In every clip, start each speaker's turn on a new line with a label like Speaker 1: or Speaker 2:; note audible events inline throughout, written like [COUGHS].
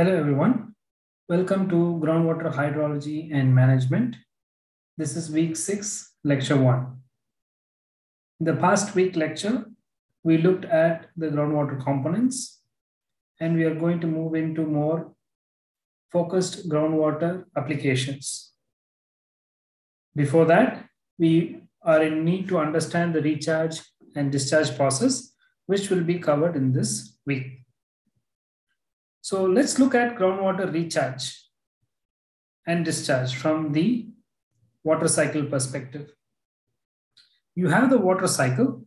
Speaker 1: Hello, everyone. Welcome to Groundwater Hydrology and Management. This is week six, lecture one. In the past week lecture, we looked at the groundwater components and we are going to move into more focused groundwater applications. Before that, we are in need to understand the recharge and discharge process, which will be covered in this week. So let's look at groundwater recharge and discharge from the water cycle perspective. You have the water cycle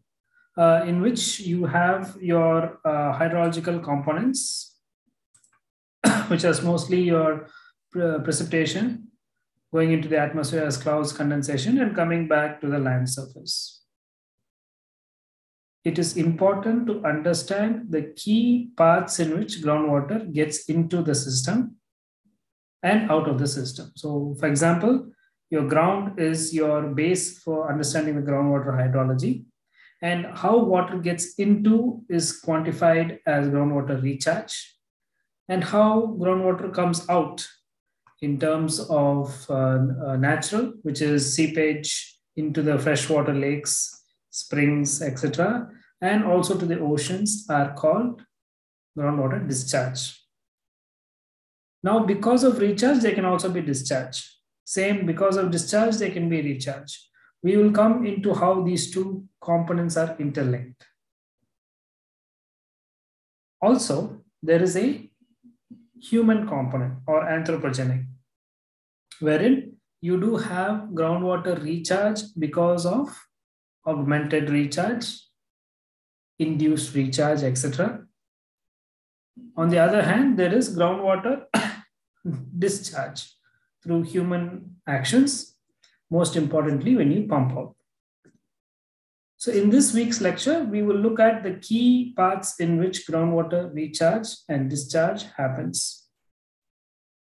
Speaker 1: uh, in which you have your uh, hydrological components, [COUGHS] which is mostly your pre precipitation going into the atmosphere as clouds condensation and coming back to the land surface it is important to understand the key paths in which groundwater gets into the system and out of the system. So, for example, your ground is your base for understanding the groundwater hydrology, and how water gets into is quantified as groundwater recharge, and how groundwater comes out in terms of uh, uh, natural, which is seepage into the freshwater lakes springs, etc., and also to the oceans are called groundwater discharge. Now, because of recharge, they can also be discharged. Same, because of discharge, they can be recharged. We will come into how these two components are interlinked. Also, there is a human component or anthropogenic, wherein you do have groundwater recharge because of augmented recharge, induced recharge, etc. On the other hand, there is groundwater [COUGHS] discharge through human actions, most importantly, when you pump out. So in this week's lecture, we will look at the key paths in which groundwater recharge and discharge happens.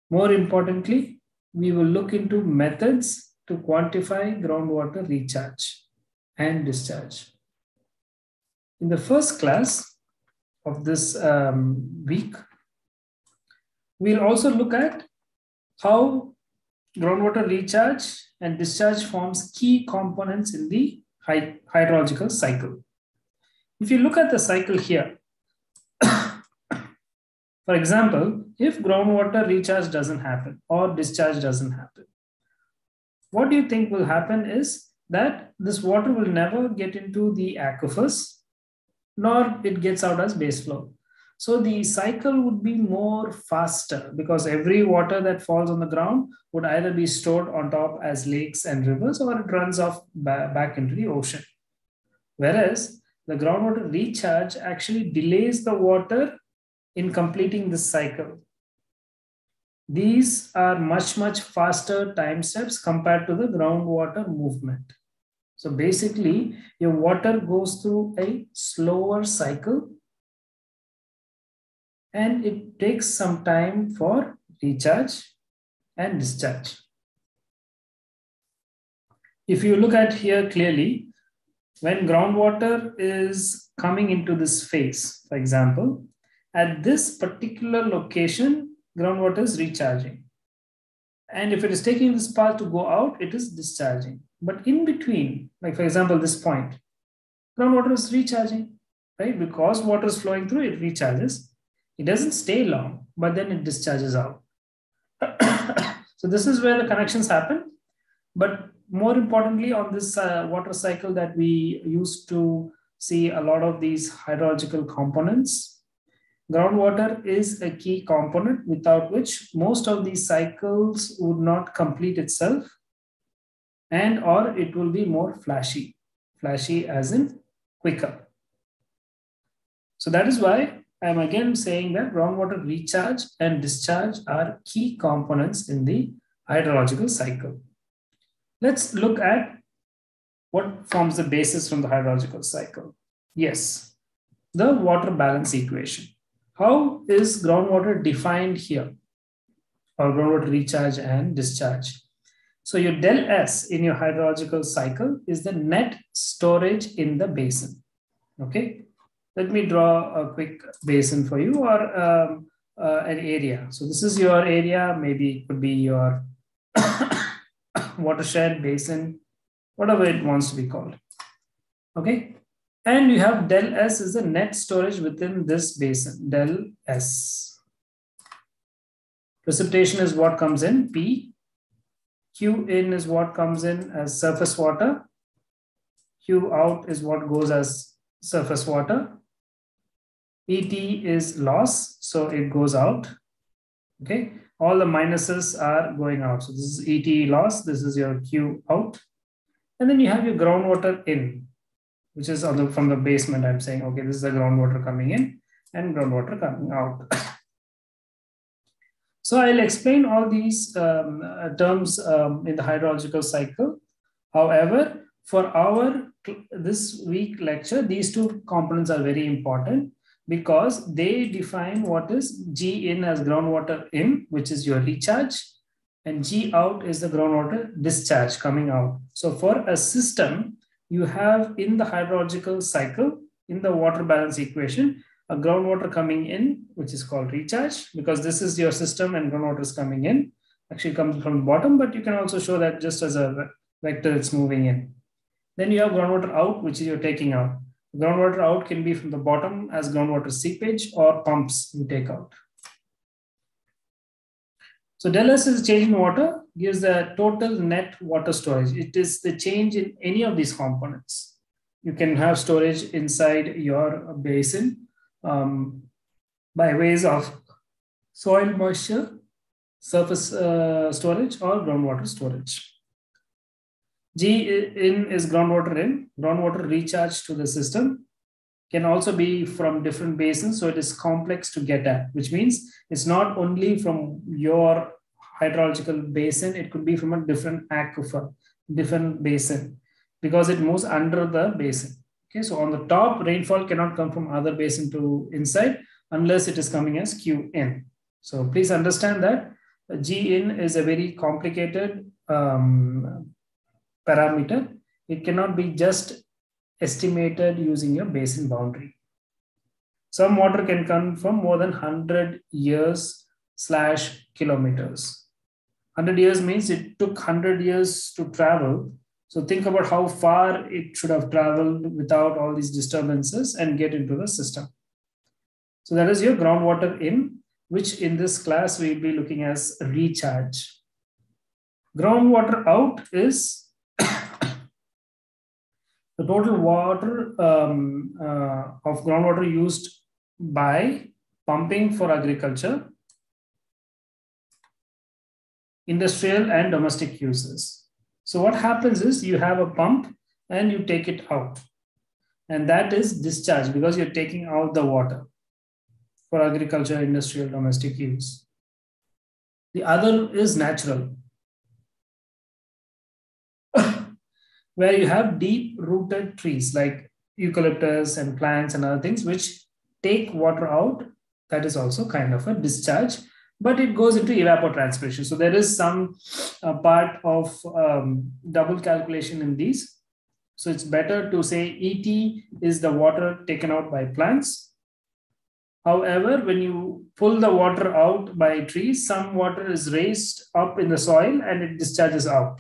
Speaker 1: More importantly, we will look into methods to quantify groundwater recharge and discharge. In the first class of this um, week, we'll also look at how groundwater recharge and discharge forms key components in the hydrological cycle. If you look at the cycle here, [COUGHS] for example, if groundwater recharge doesn't happen or discharge doesn't happen, what do you think will happen is that this water will never get into the aquifers, nor it gets out as base flow. So the cycle would be more faster because every water that falls on the ground would either be stored on top as lakes and rivers or it runs off back into the ocean. Whereas the groundwater recharge actually delays the water in completing this cycle. These are much, much faster time steps compared to the groundwater movement. So basically, your water goes through a slower cycle and it takes some time for recharge and discharge. If you look at here clearly, when groundwater is coming into this phase, for example, at this particular location, groundwater is recharging. And if it is taking this path to go out, it is discharging. But in between, like for example, this point, groundwater is recharging, right? Because water is flowing through, it recharges. It doesn't stay long, but then it discharges out. [COUGHS] so this is where the connections happen. But more importantly, on this uh, water cycle that we used to see a lot of these hydrological components, groundwater is a key component without which most of these cycles would not complete itself and or it will be more flashy flashy as in quicker. So that is why i'm again saying that groundwater recharge and discharge are key components in the hydrological cycle. Let's look at what forms the basis from the hydrological cycle. Yes the water balance equation how is groundwater defined here or groundwater recharge and discharge so your del S in your hydrological cycle is the net storage in the basin. Okay. Let me draw a quick basin for you or um, uh, an area. So this is your area. Maybe it could be your [COUGHS] watershed, basin, whatever it wants to be called. Okay. And you have del S is the net storage within this basin, del S. Precipitation is what comes in, P. Q in is what comes in as surface water. Q out is what goes as surface water. ET is loss, so it goes out. Okay, all the minuses are going out. So this is ET loss, this is your Q out. And then you have your groundwater in, which is from the basement. I'm saying, okay, this is the groundwater coming in and groundwater coming out. so I'll explain all these um, uh, terms um, in the hydrological cycle. However, for our this week lecture, these two components are very important because they define what is G in as groundwater in, which is your recharge, and G out is the groundwater discharge coming out. So for a system, you have in the hydrological cycle, in the water balance equation, a groundwater coming in, which is called recharge, because this is your system and groundwater is coming in. Actually comes from the bottom, but you can also show that just as a vector, it's moving in. Then you have groundwater out, which is you're taking out. Groundwater out can be from the bottom as groundwater seepage or pumps you take out. So del S is change in water, gives the total net water storage. It is the change in any of these components. You can have storage inside your basin um, by ways of soil moisture, surface uh, storage, or groundwater storage. G in is groundwater in, groundwater recharge to the system can also be from different basins. So it is complex to get at, which means it's not only from your hydrological basin, it could be from a different aquifer, different basin, because it moves under the basin. Okay, so on the top, rainfall cannot come from other basin to inside unless it is coming as Q in. So please understand that G in is a very complicated um, parameter. It cannot be just estimated using your basin boundary. Some water can come from more than 100 years slash kilometers. 100 years means it took 100 years to travel. So think about how far it should have traveled without all these disturbances and get into the system. So that is your groundwater in, which in this class we'll be looking as recharge. Groundwater out is the total water um, uh, of groundwater used by pumping for agriculture, industrial and domestic uses. So what happens is you have a pump and you take it out. And that is discharge because you're taking out the water for agriculture, industrial, domestic use. The other is natural. Where you have deep rooted trees like eucalyptus and plants and other things which take water out that is also kind of a discharge but it goes into evapotranspiration. So there is some uh, part of um, double calculation in these. So it's better to say et is the water taken out by plants. However when you pull the water out by trees some water is raised up in the soil and it discharges out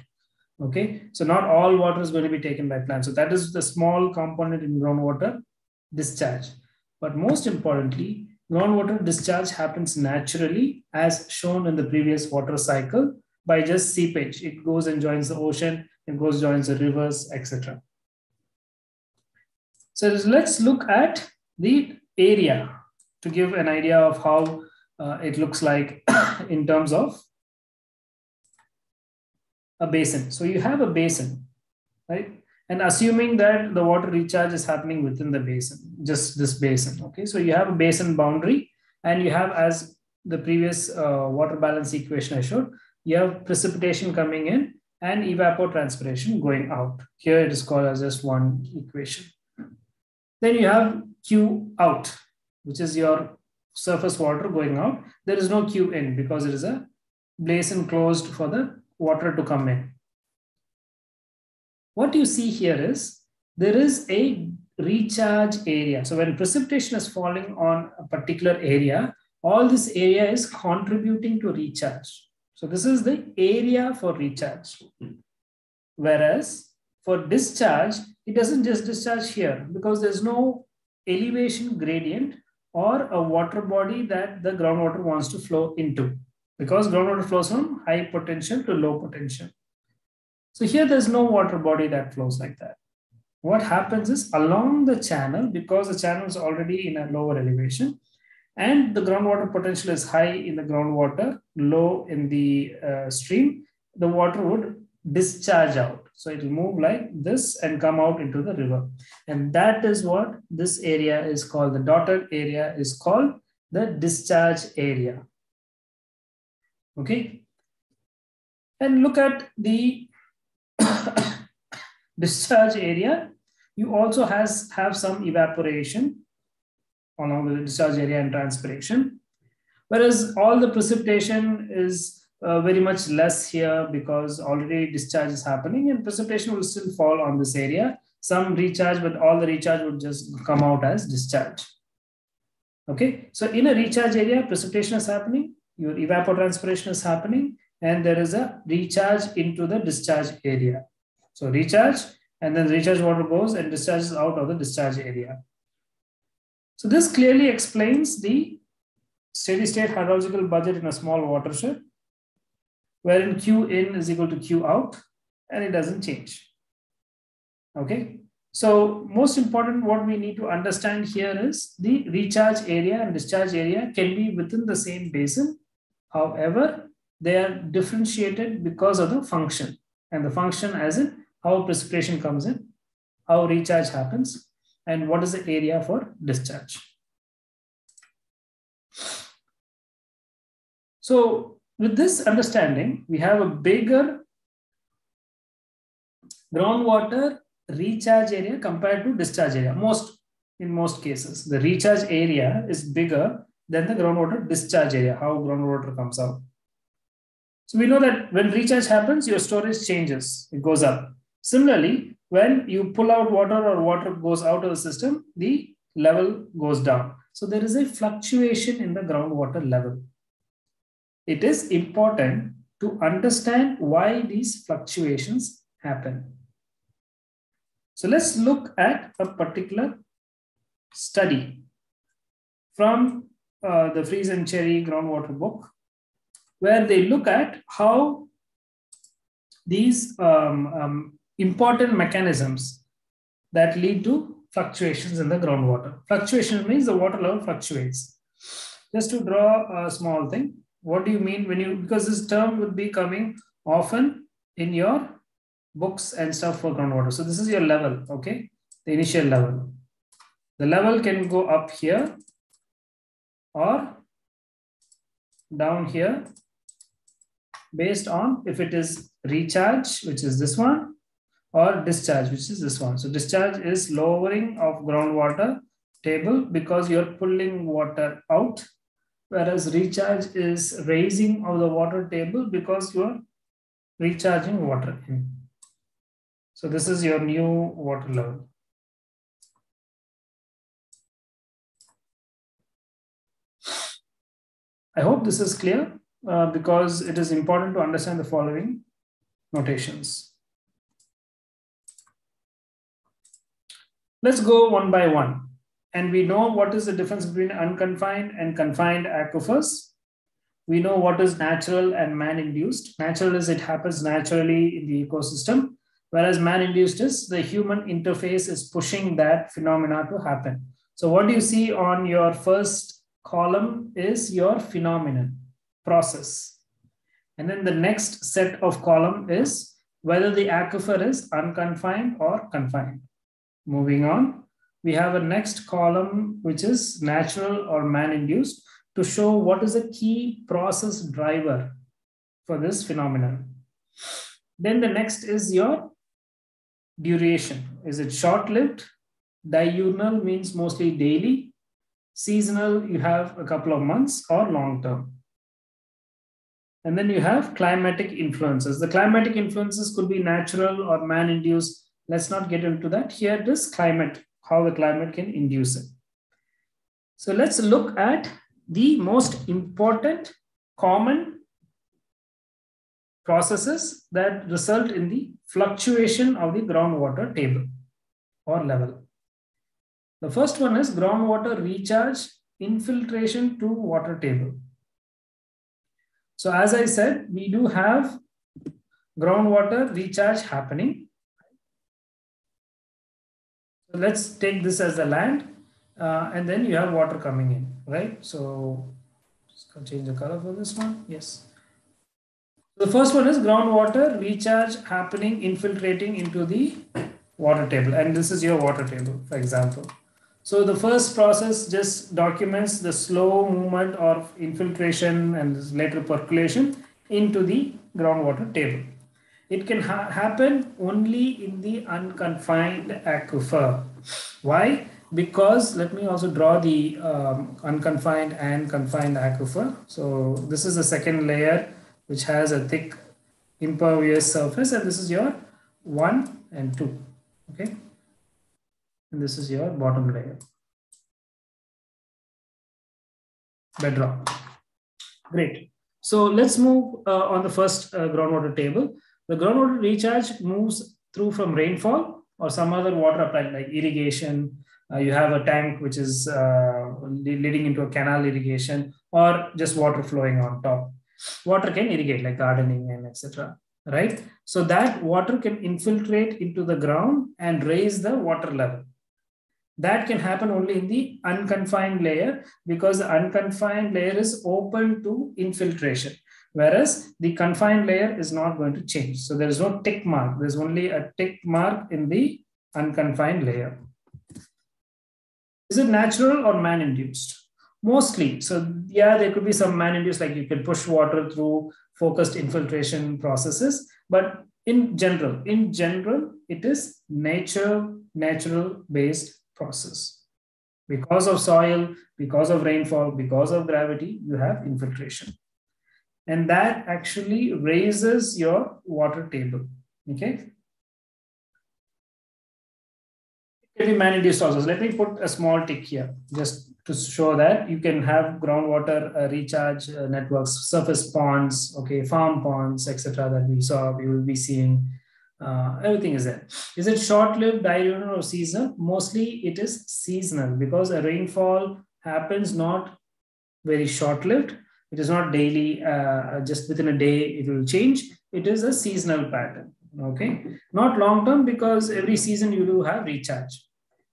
Speaker 1: Okay, so not all water is going to be taken by plants. So that is the small component in groundwater discharge. But most importantly, groundwater discharge happens naturally as shown in the previous water cycle by just seepage. It goes and joins the ocean, it goes joins the rivers, etc. So let's look at the area to give an idea of how uh, it looks like [COUGHS] in terms of a basin. So you have a basin, right? And assuming that the water recharge is happening within the basin, just this basin, okay? So you have a basin boundary and you have, as the previous uh, water balance equation I showed, you have precipitation coming in and evapotranspiration going out. Here it is called as just one equation. Then you have Q out, which is your surface water going out. There is no Q in because it is a basin closed for the water to come in. What you see here is there is a recharge area. So when precipitation is falling on a particular area all this area is contributing to recharge. So this is the area for recharge. Whereas for discharge, it doesn't just discharge here because there's no elevation gradient or a water body that the groundwater wants to flow into because groundwater flows from high potential to low potential. So here there's no water body that flows like that. What happens is along the channel, because the channel is already in a lower elevation and the groundwater potential is high in the groundwater, low in the uh, stream, the water would discharge out. So it will move like this and come out into the river. And that is what this area is called. The dotted area is called the discharge area. Okay. And look at the [COUGHS] discharge area. You also has have some evaporation along with the discharge area and transpiration. Whereas all the precipitation is uh, very much less here because already discharge is happening and precipitation will still fall on this area. Some recharge, but all the recharge would just come out as discharge. Okay, so in a recharge area, precipitation is happening, your evapotranspiration is happening, and there is a recharge into the discharge area. So recharge, and then recharge water goes and discharges out of the discharge area. So this clearly explains the steady state hydrological budget in a small watershed wherein Q in is equal to Q out, and it doesn't change. Okay, so most important what we need to understand here is the recharge area and discharge area can be within the same basin. However, they are differentiated because of the function and the function as in how precipitation comes in, how recharge happens, and what is the area for discharge. So with this understanding, we have a bigger groundwater recharge area compared to discharge area. Most in most cases, the recharge area is bigger than the groundwater discharge area, how groundwater comes out. So we know that when recharge happens, your storage changes, it goes up. Similarly, when you pull out water or water goes out of the system, the level goes down. So there is a fluctuation in the groundwater level it is important to understand why these fluctuations happen. So let's look at a particular study from uh, the Freeze and Cherry groundwater book, where they look at how these um, um, important mechanisms that lead to fluctuations in the groundwater. Fluctuation means the water level fluctuates. Just to draw a small thing, what do you mean when you because this term would be coming often in your books and stuff for groundwater so this is your level okay the initial level the level can go up here or down here based on if it is recharge which is this one or discharge which is this one so discharge is lowering of groundwater table because you're pulling water out whereas recharge is raising of the water table because you are recharging water in. So this is your new water level. I hope this is clear uh, because it is important to understand the following notations. Let's go one by one. And we know what is the difference between unconfined and confined aquifers. We know what is natural and man-induced. Natural is it happens naturally in the ecosystem, whereas man-induced is the human interface is pushing that phenomena to happen. So what do you see on your first column is your phenomenon process. And then the next set of column is whether the aquifer is unconfined or confined. Moving on, we have a next column, which is natural or man-induced to show what is a key process driver for this phenomenon. Then the next is your duration. Is it short-lived? Diurnal means mostly daily. Seasonal, you have a couple of months or long-term. And then you have climatic influences. The climatic influences could be natural or man-induced. Let's not get into that. Here it is climate how the climate can induce it. So let's look at the most important common processes that result in the fluctuation of the groundwater table or level. The first one is groundwater recharge infiltration to water table. So as I said, we do have groundwater recharge happening. So let's take this as the land uh, and then you have water coming in, right? So just change the color for this one. Yes. The first one is groundwater recharge happening, infiltrating into the water table. And this is your water table, for example. So the first process just documents the slow movement of infiltration and later percolation into the groundwater table. It can ha happen only in the unconfined aquifer. Why? Because let me also draw the um, unconfined and confined aquifer. So this is the second layer which has a thick impervious surface and this is your one and two. Okay and this is your bottom layer. Bedrock. Great. So let's move uh, on the first uh, groundwater table. The groundwater recharge moves through from rainfall or some other water applied like irrigation. Uh, you have a tank which is uh, leading into a canal irrigation or just water flowing on top. Water can irrigate like gardening and etc. Right. So that water can infiltrate into the ground and raise the water level. That can happen only in the unconfined layer because the unconfined layer is open to infiltration, whereas the confined layer is not going to change. So there is no tick mark. There's only a tick mark in the unconfined layer. Is it natural or man-induced? Mostly. So yeah, there could be some man-induced, like you can push water through focused infiltration processes, but in general, in general, it is nature, natural based process. Because of soil, because of rainfall, because of gravity, you have infiltration. And that actually raises your water table. Okay. Be man-induced. Let me put a small tick here just to show that you can have groundwater uh, recharge uh, networks, surface ponds, okay, farm ponds, etc. that we saw, we will be seeing uh, everything is there. Is it short-lived, diurnal, or seasonal? Mostly it is seasonal because a rainfall happens not very short-lived. It is not daily, uh, just within a day it will change. It is a seasonal pattern, okay? Not long-term because every season you do have recharge.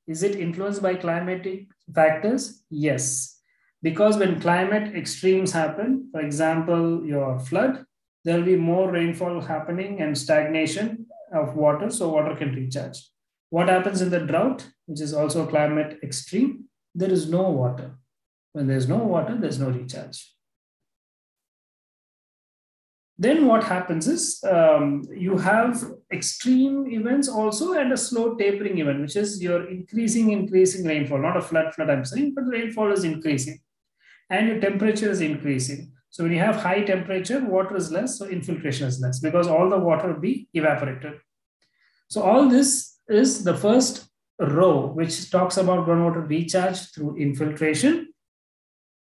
Speaker 1: Is it influenced by climatic factors? Yes. Because when climate extremes happen, for example, your flood, there will be more rainfall happening and stagnation of water, so water can recharge. What happens in the drought, which is also climate extreme? There is no water. When there's no water, there's no recharge. Then what happens is um, you have extreme events also and a slow tapering event, which is your increasing, increasing rainfall, not a flood, flood I'm saying, but rainfall is increasing and your temperature is increasing. So when you have high temperature, water is less, so infiltration is less because all the water will be evaporated. So all this is the first row, which talks about groundwater recharge through infiltration,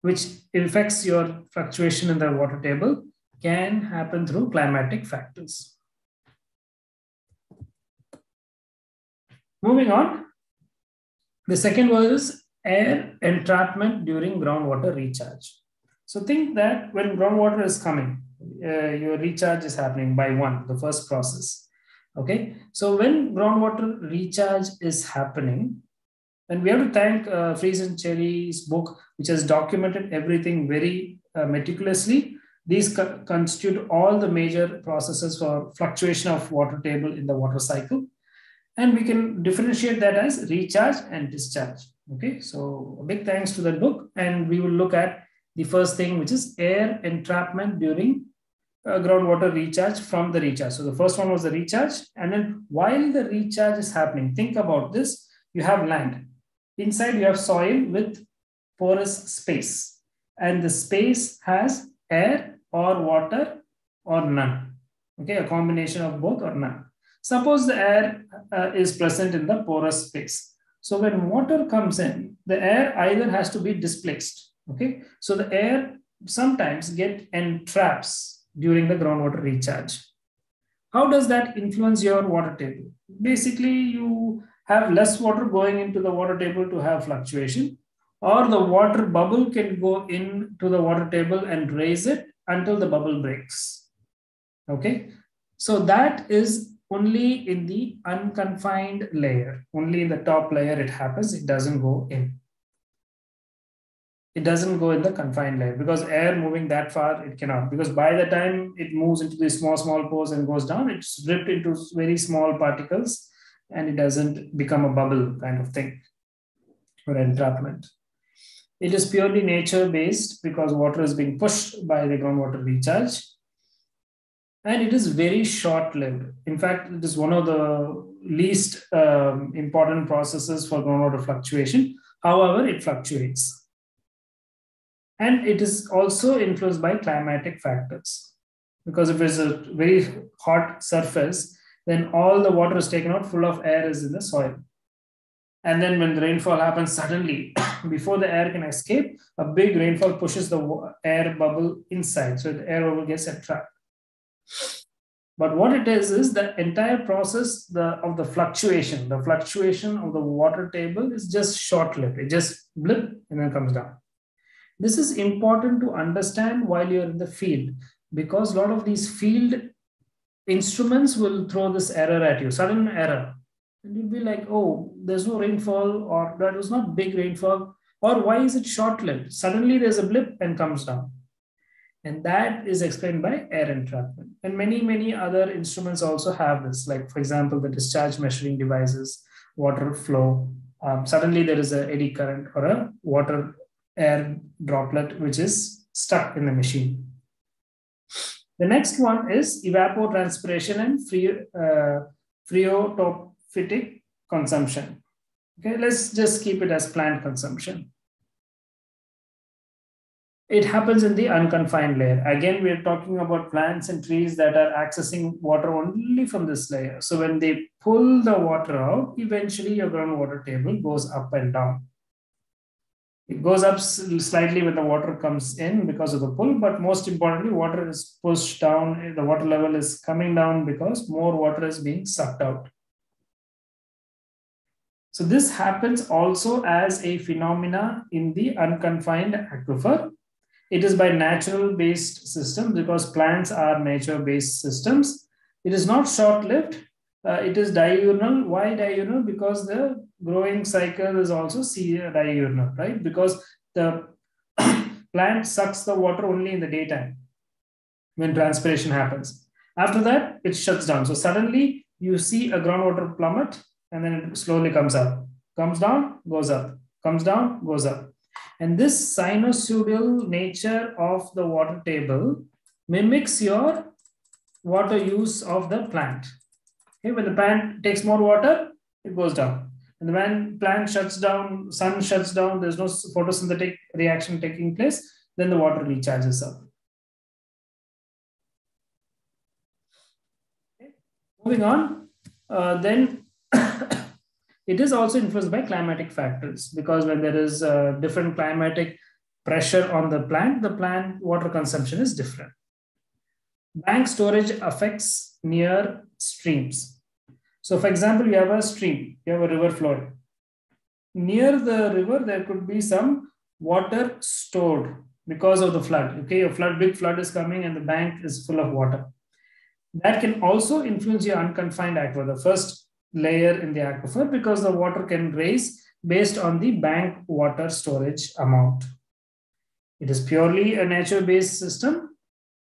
Speaker 1: which affects your fluctuation in the water table, can happen through climatic factors. Moving on, the second one is air entrapment during groundwater recharge. So think that when groundwater is coming, uh, your recharge is happening by one, the first process. Okay, so when groundwater recharge is happening, and we have to thank uh, Freeze and Cherry's book, which has documented everything very uh, meticulously. These co constitute all the major processes for fluctuation of water table in the water cycle. And we can differentiate that as recharge and discharge. Okay, so a big thanks to the book. And we will look at the first thing, which is air entrapment during uh, groundwater recharge from the recharge. So the first one was the recharge. And then while the recharge is happening, think about this. You have land. Inside you have soil with porous space. And the space has air or water or none. Okay, a combination of both or none. Suppose the air uh, is present in the porous space. So when water comes in, the air either has to be displaced Okay, so the air sometimes get entraps during the groundwater recharge. How does that influence your water table? Basically, you have less water going into the water table to have fluctuation, or the water bubble can go into the water table and raise it until the bubble breaks. Okay, so that is only in the unconfined layer, only in the top layer it happens, it doesn't go in it doesn't go in the confined layer because air moving that far it cannot. Because by the time it moves into the small small pores and goes down it's ripped into very small particles and it doesn't become a bubble kind of thing or entrapment. It is purely nature based because water is being pushed by the groundwater recharge. And it is very short lived in fact it is one of the least um, important processes for groundwater fluctuation. However it fluctuates and it is also influenced by climatic factors. Because if it's a very hot surface, then all the water is taken out, full of air is in the soil. And then when the rainfall happens suddenly, [COUGHS] before the air can escape, a big rainfall pushes the air bubble inside. So the air bubble gets trapped. But what it is, is the entire process the, of the fluctuation, the fluctuation of the water table is just short-lived. It just blip and then comes down. This is important to understand while you're in the field because a lot of these field instruments will throw this error at you, sudden error. And you'll be like, oh, there's no rainfall, or that was not big rainfall, or why is it short lived? Suddenly there's a blip and comes down. And that is explained by air entrapment. And many, many other instruments also have this, like, for example, the discharge measuring devices, water flow. Um, suddenly there is a eddy current or a water air droplet which is stuck in the machine. The next one is evapotranspiration and free, uh, phreatophytic consumption. Okay, let's just keep it as plant consumption. It happens in the unconfined layer. Again, we're talking about plants and trees that are accessing water only from this layer. So when they pull the water out, eventually your groundwater table goes up and down. It goes up slightly when the water comes in because of the pull, but most importantly, water is pushed down. The water level is coming down because more water is being sucked out. So this happens also as a phenomena in the unconfined aquifer. It is by natural based system because plants are nature based systems. It is not short lived. Uh, it is diurnal. Why diurnal? Because the growing cycle is also diurnal, right? Because the [COUGHS] plant sucks the water only in the daytime when transpiration happens. After that, it shuts down. So suddenly you see a groundwater plummet and then it slowly comes up. Comes down, goes up. Comes down, goes up. And this sinusoidal nature of the water table mimics your water use of the plant. Okay, when the plant takes more water, it goes down. And when plant shuts down, sun shuts down, there's no photosynthetic reaction taking place, then the water recharges up. Moving on, uh, then [COUGHS] it is also influenced by climatic factors because when there is uh, different climatic pressure on the plant, the plant water consumption is different. Bank storage affects near streams. So for example, you have a stream, you have a river flowing. Near the river, there could be some water stored because of the flood. Okay, a flood, big flood is coming and the bank is full of water. That can also influence your unconfined aquifer, the first layer in the aquifer, because the water can raise based on the bank water storage amount. It is purely a nature-based system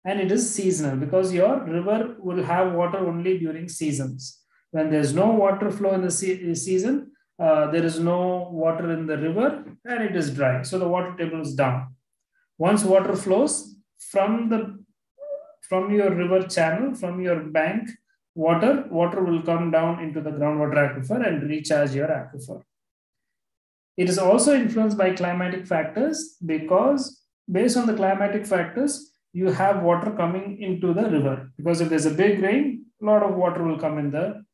Speaker 1: and it is seasonal because your river will have water only during seasons. When there's no water flow in the se season, uh, there is no water in the river and it is dry. So the water table is down. Once water flows from the from your river channel, from your bank, water, water will come down into the groundwater aquifer and recharge your aquifer. It is also influenced by climatic factors because based on the climatic factors, you have water coming into the river. Because if there's a big rain, a lot of water will come in the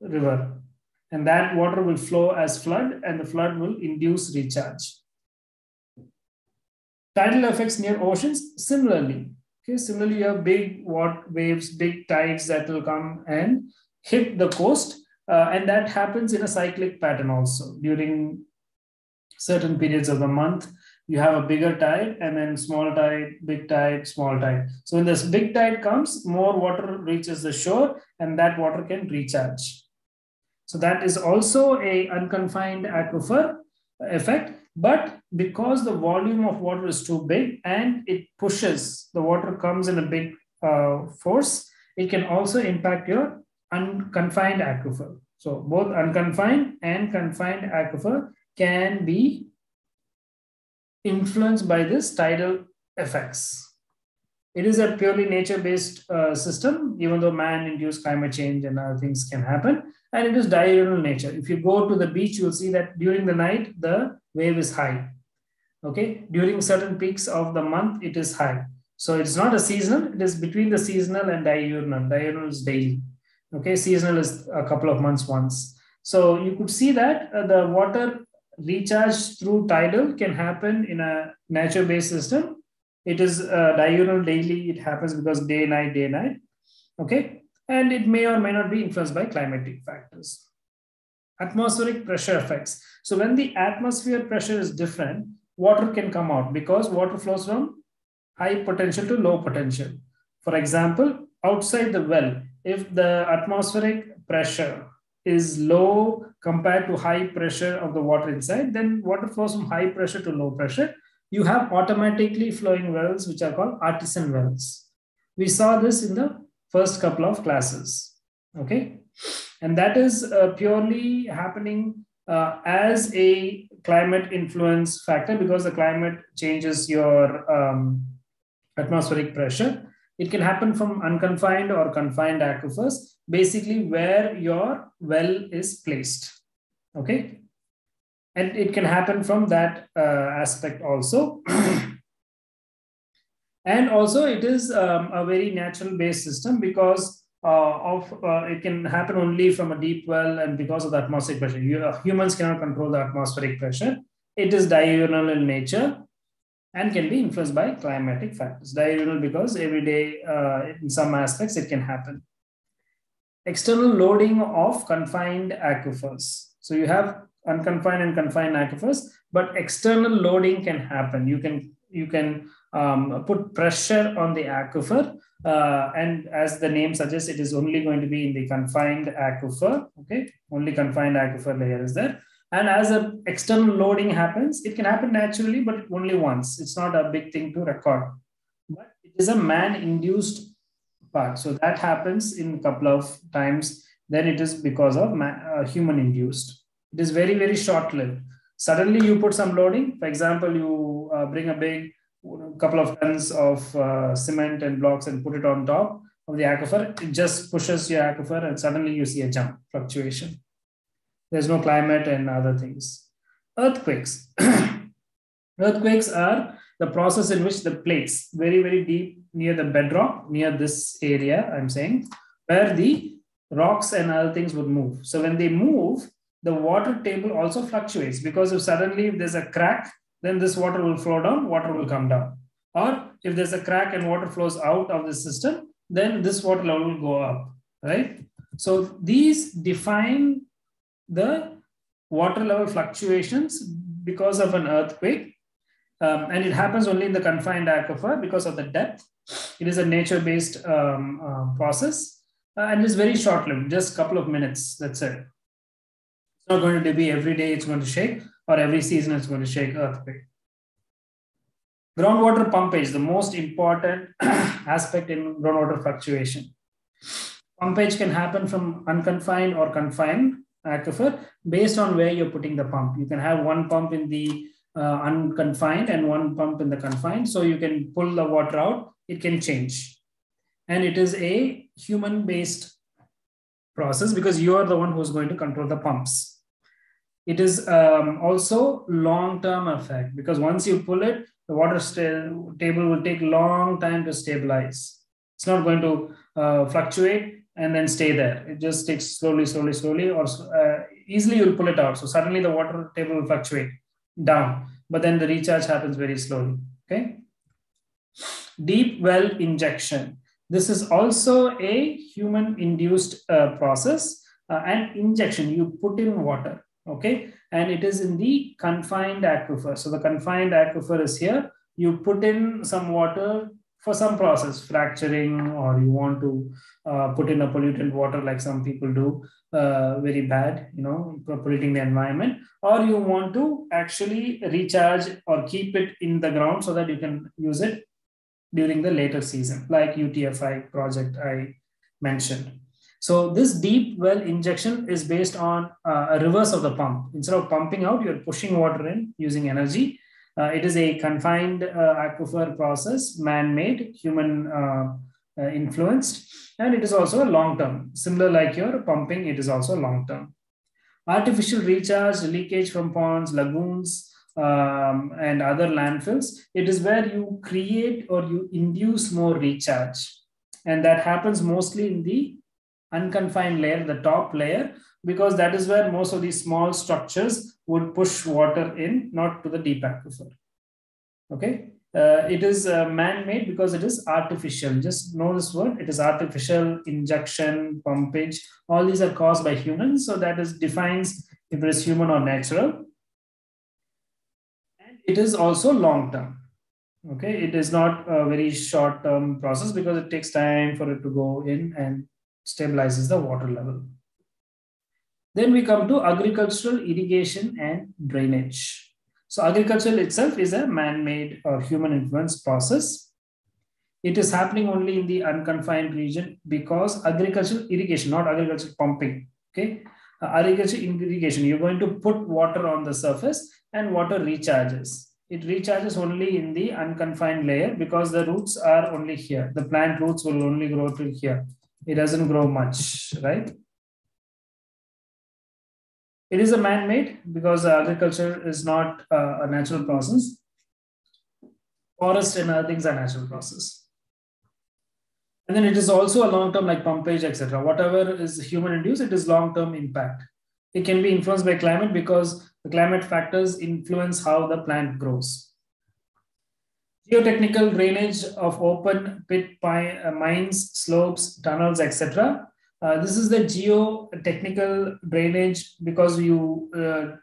Speaker 1: river. And that water will flow as flood, and the flood will induce recharge. Tidal effects near oceans, similarly. Okay, similarly, you have big what waves, big tides that will come and hit the coast. Uh, and that happens in a cyclic pattern also during certain periods of the month you have a bigger tide and then small tide, big tide, small tide. So when this big tide comes, more water reaches the shore and that water can recharge. So that is also a unconfined aquifer effect. But because the volume of water is too big and it pushes, the water comes in a big uh, force, it can also impact your unconfined aquifer. So both unconfined and confined aquifer can be influenced by this tidal effects. It is a purely nature-based uh, system, even though man-induced climate change and other things can happen. And it is diurnal nature. If you go to the beach, you'll see that during the night, the wave is high. Okay, during certain peaks of the month, it is high. So it's not a seasonal, it is between the seasonal and diurnal. Diurnal is daily. Okay, seasonal is a couple of months once. So you could see that uh, the water recharge through tidal can happen in a nature-based system. It is uh, diurnal daily. It happens because day, night, day, night. Okay. And it may or may not be influenced by climatic factors. Atmospheric pressure effects. So when the atmosphere pressure is different, water can come out because water flows from high potential to low potential. For example, outside the well, if the atmospheric pressure is low compared to high pressure of the water inside, then water flows from high pressure to low pressure. You have automatically flowing wells, which are called artesian wells. We saw this in the first couple of classes. Okay. And that is uh, purely happening uh, as a climate influence factor because the climate changes your um, atmospheric pressure. It can happen from unconfined or confined aquifers basically where your well is placed. Okay. And it can happen from that uh, aspect also. [CLEARS THROAT] and also it is um, a very natural based system because uh, of uh, it can happen only from a deep well and because of the atmospheric pressure. You, uh, humans cannot control the atmospheric pressure. It is diurnal in nature and can be influenced by climatic factors. Diurnal because every day, uh, in some aspects, it can happen external loading of confined aquifers. So you have unconfined and confined aquifers, but external loading can happen. You can you can um, put pressure on the aquifer, uh, and as the name suggests, it is only going to be in the confined aquifer. Okay, only confined aquifer layer is there. And as an external loading happens, it can happen naturally, but only once. It's not a big thing to record. But it is a man-induced part. So that happens in a couple of times. Then it is because of uh, human induced. It is very, very short lived. Suddenly you put some loading. For example, you uh, bring a big couple of tons of uh, cement and blocks and put it on top of the aquifer. It just pushes your aquifer and suddenly you see a jump fluctuation. There's no climate and other things. Earthquakes. [CLEARS THROAT] Earthquakes are the process in which the plates very, very deep near the bedrock, near this area, I'm saying, where the rocks and other things would move. So when they move, the water table also fluctuates because if suddenly if there's a crack, then this water will flow down, water will come down. Or if there's a crack and water flows out of the system, then this water level will go up, right? So these define the water level fluctuations because of an earthquake um, and it happens only in the confined aquifer because of the depth. It is a nature-based um, uh, process uh, and it's very short-lived, just a couple of minutes, that's it. It's not going to be every day it's going to shake or every season it's going to shake earthquake. Groundwater pumpage, the most important [CLEARS THROAT] aspect in groundwater fluctuation. Pumpage can happen from unconfined or confined aquifer based on where you're putting the pump. You can have one pump in the uh, unconfined and one pump in the confined. So you can pull the water out, it can change. And it is a human based process because you are the one who's going to control the pumps. It is um, also long term effect because once you pull it, the water table will take long time to stabilize. It's not going to uh, fluctuate and then stay there. It just takes slowly, slowly, slowly, or uh, easily you'll pull it out. So suddenly the water table will fluctuate down, but then the recharge happens very slowly. Okay. Deep well injection. This is also a human induced uh, process uh, and injection. You put in water. Okay. And it is in the confined aquifer. So the confined aquifer is here. You put in some water for some process, fracturing, or you want to uh, put in a pollutant water like some people do, uh, very bad, you know, polluting the environment, or you want to actually recharge or keep it in the ground so that you can use it during the later season, like UTFI project I mentioned. So this deep well injection is based on uh, a reverse of the pump. Instead of pumping out, you're pushing water in using energy uh, it is a confined uh, aquifer process, man-made, human uh, influenced, and it is also a long-term. Similar like your pumping, it is also long-term. Artificial recharge, leakage from ponds, lagoons, um, and other landfills, it is where you create or you induce more recharge. And that happens mostly in the unconfined layer, the top layer, because that is where most of these small structures would push water in, not to the deep aquifer. Okay, uh, it is uh, man-made because it is artificial. Just know this word. It is artificial injection, pumpage. All these are caused by humans. So that is defines if it is human or natural. And it is also long-term. Okay, it is not a very short-term process because it takes time for it to go in and stabilizes the water level. Then we come to agricultural irrigation and drainage. So agriculture itself is a man-made or human-influenced process. It is happening only in the unconfined region because agricultural irrigation, not agricultural pumping. Okay, uh, agriculture irrigation, you're going to put water on the surface and water recharges. It recharges only in the unconfined layer because the roots are only here. The plant roots will only grow to here. It doesn't grow much, right? It is a man-made because agriculture is not uh, a natural process. Forest and other things are natural process. And then it is also a long-term like pumpage, etc. Whatever is human-induced, it is long-term impact. It can be influenced by climate because the climate factors influence how the plant grows. Geotechnical drainage of open pit uh, mines, slopes, tunnels, etc. Uh, this is the geotechnical drainage because you uh,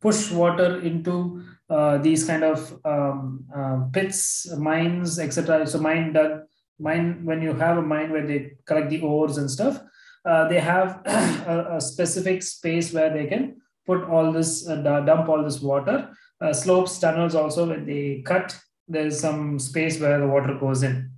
Speaker 1: push water into uh, these kind of um, uh, pits, mines, etc. So mine dug, mine when you have a mine where they collect the ores and stuff, uh, they have [CLEARS THROAT] a, a, specific space where they can put all this, dump all this water. slopes, tunnels also when they cut, there's some space where the water goes in.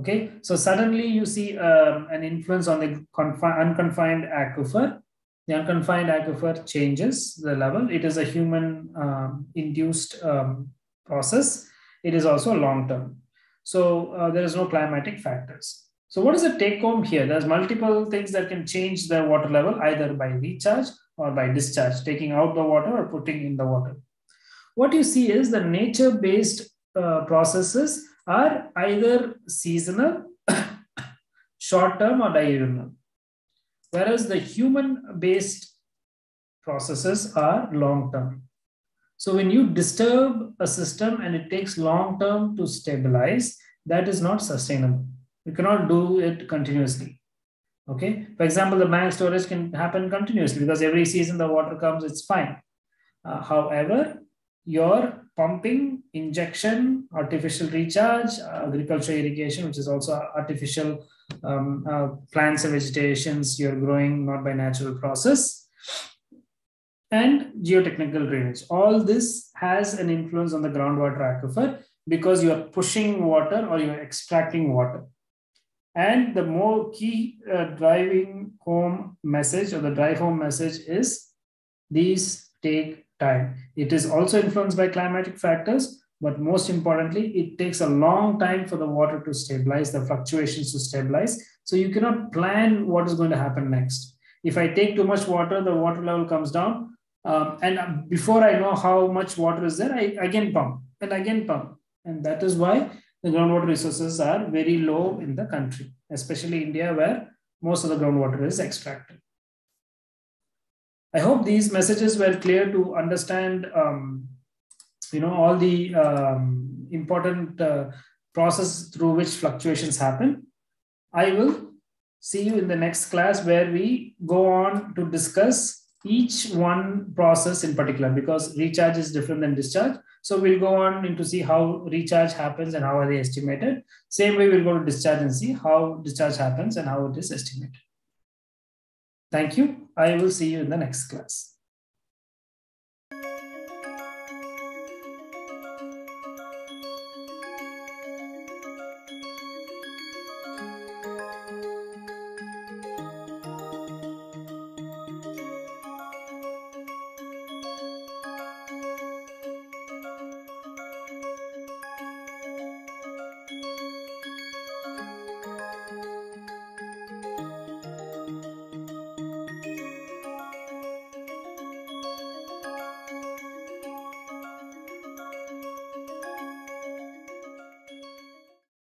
Speaker 1: Okay, so suddenly you see um, an influence on the unconfined aquifer. The unconfined aquifer changes the level. It is a human um, induced um, process. It is also long term. So uh, there is no climatic factors. So what is the take home here? There's multiple things that can change the water level either by recharge or by discharge, taking out the water or putting in the water. What you see is the nature based uh, processes are either seasonal, short term, or diurnal. Whereas the human based processes are long term. So when you disturb a system and it takes long term to stabilize, that is not sustainable. You cannot do it continuously. Okay. For example, the bank storage can happen continuously because every season the water comes, it's fine. Uh, however, your pumping, injection, artificial recharge, uh, agriculture irrigation, which is also artificial um, uh, plants and vegetations you're growing not by natural process, and geotechnical drainage. All this has an influence on the groundwater aquifer because you are pushing water or you're extracting water. And the more key uh, driving home message or the drive home message is these take time. It is also influenced by climatic factors, but most importantly, it takes a long time for the water to stabilize, the fluctuations to stabilize. So you cannot plan what is going to happen next. If I take too much water, the water level comes down. Um, and before I know how much water is there, I again pump and again pump. And that is why the groundwater resources are very low in the country, especially India, where most of the groundwater is extracted. I hope these messages were clear to understand, um, you know, all the um, important uh, process through which fluctuations happen. I will see you in the next class where we go on to discuss each one process in particular because recharge is different than discharge. So we'll go on into see how recharge happens and how are they estimated. Same way we'll go to discharge and see how discharge happens and how it is estimated. Thank you. I will see you in the next class.